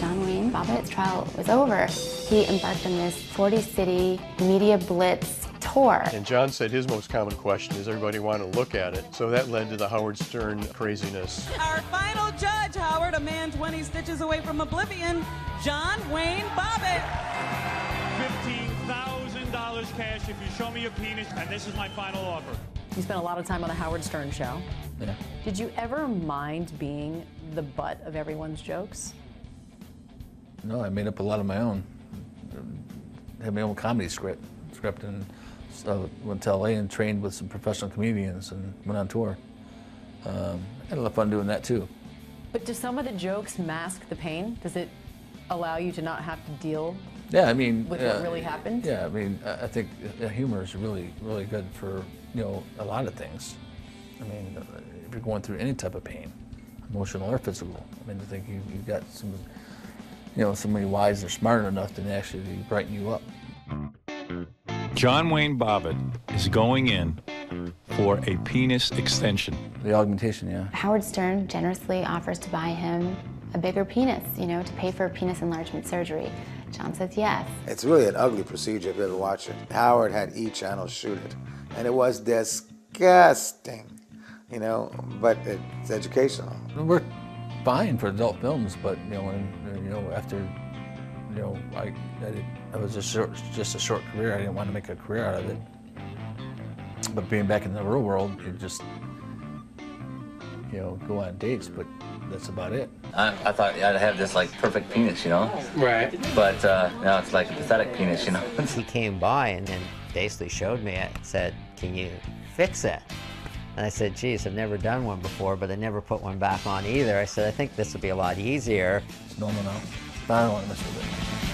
Bobbitt's trial was over, he embarked on this 40 city media blitz tour. And John said his most common question is everybody want to look at it. So that led to the Howard Stern craziness. Our final judge, Howard, a man 20 stitches away from oblivion, John Wayne Bobbitt. $15,000 cash if you show me your penis, and this is my final offer. You spent a lot of time on the Howard Stern show. Yeah. Did you ever mind being the butt of everyone's jokes? No, I made up a lot of my own. Had my own comedy script, script, and so went to LA and trained with some professional comedians and went on tour. Um, had a lot of fun doing that too. But do some of the jokes mask the pain? Does it allow you to not have to deal Yeah, I mean, with uh, what really happened? Yeah, I mean, I I think uh, humor is really, really good for you know a lot of things. I mean, uh, if you're going through any type of pain, emotional or physical, I mean, I think you you've got some, you know, somebody wise or smart enough to actually brighten you up. John Wayne Bobbitt is going in for a penis extension. The augmentation, yeah. Howard Stern generously offers to buy him a bigger penis, you know, to pay for penis enlargement surgery. John says yes. It's really an ugly procedure if you ever watch it. Howard had E Channel shoot it, and it was disgusting, you know, but it's educational. It worked fine for adult films, but you know, when you know after, you know, I I, did, I was just short, just a short career. I didn't want to make a career out of it. But being back in the real world, you just you know go on dates, but that's about it. I, I thought I'd have this like perfect penis, you know? Right. But uh, now it's like a pathetic penis, you know? he came by and then basically showed me it and said, Can you fix it? And I said, Geez, I've never done one before, but I never put one back on either. I said, I think this will be a lot easier. It's normal now. I don't want to mess with it.